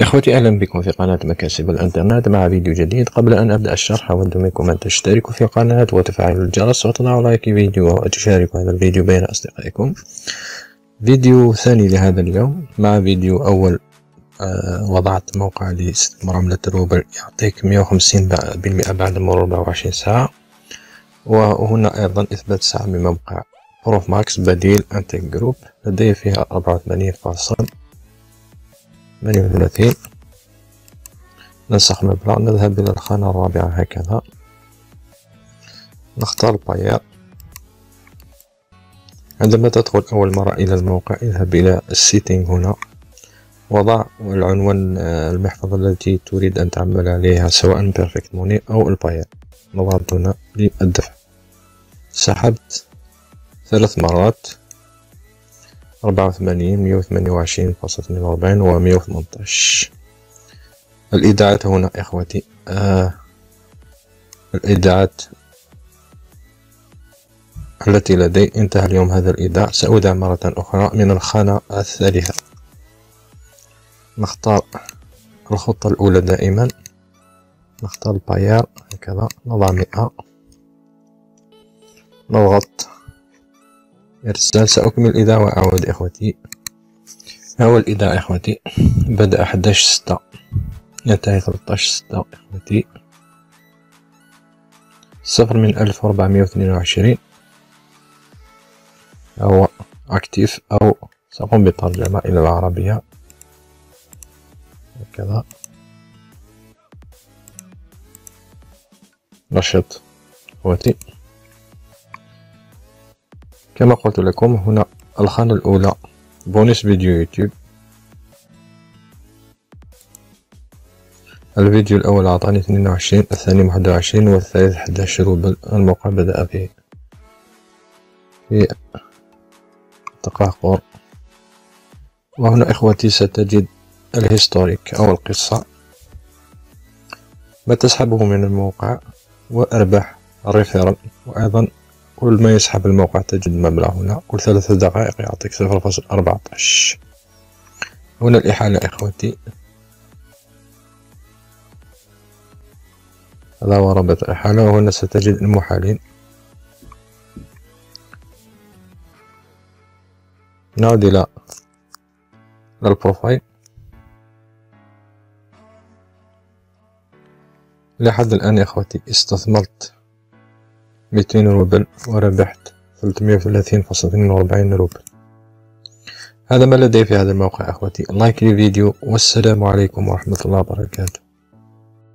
إخوتي أهلا بكم في قناة مكاسب الإنترنت مع فيديو جديد. قبل أن أبدأ الشرح أود منكم أن تشتركوا في القناة وتفعلوا الجرس وتضعوا like فيديو وتشاركوا هذا الفيديو بين أصدقائكم. فيديو ثاني لهذا اليوم. مع فيديو أول آه وضعت موقع لاستثمار عملة الروبل يعطيك مية وخمسين بالمئة بعد مرور أربعة وعشرين ساعة. وهنا أيضا إثبات سحب من موقع PROF-MAX بديل أنتك جروب لدي فيها أربعة وثمانين فاصل ثمانية وثلاثين ننسخ مبلغ؟ نذهب إلى الخانة الرابعة هكذا. نختار ال Payeer عندما تدخل أول مرة إلى الموقع اذهب إلى ال setting هنا. وضع العنوان آه، المحفظة التي تريد أن تعمل عليها سواء Perfect Money أو ال Payeer نضغط هنا للدفع. سحبت ثلاث مرات. أربعة وثمانين مية وثمانية وعشرين فاصلة اثنين وأربعين ومية وثمنتاش الإيداعات هنا إخوتي آه الإيداعات التي لدي انتهى اليوم هذا الإيداع سأودع مرة أخرى من الخانة الثالثة. نختار الخطة الأولى دائما. نختار البايار هكذا نضع مئة. نضغط إرسال سأكمل الإذاعة وأعود إخوتي. هو الإذاعة إخوتي. بدأ أحداش ستة. ينتهي ثلاثة ستة إخوتي. صفر من ألف وأربعمية واثنين وعشرين. هو أكتيف أو سأقوم بالترجمة إلى العربية. هكذا. نشط إخوتي. كما قلت لكم هنا الخانة الأولى بونس فيديو يوتيوب. الفيديو الأول اثنين وعشرين الثاني واحد وعشرين والثالث حداش روبل الموقع بدأ في في التقهقر وهنا إخوتي ستجد ال historique أو القصة. ما تسحبه من الموقع وأرباح ال referral وأيضا كل ما يسحب الموقع تجد مبلغ هنا. كل ثلاثة دقائق يعطيك صفر فاصل أربعتاش هنا الإحالة إخوتي. هذا هو رابط الإحالة وهنا ستجد المحالين. نعود إلى البروفايل. لحد الآن يا إخوتي استثمرت ميتين روبل وربحت ثلاثمية وثلاثين فاصلة اثنين وأربعين روبل. هذا ما لدي في هذا الموقع أخوتي. لايك للفيديو والسلام عليكم ورحمة الله وبركاته.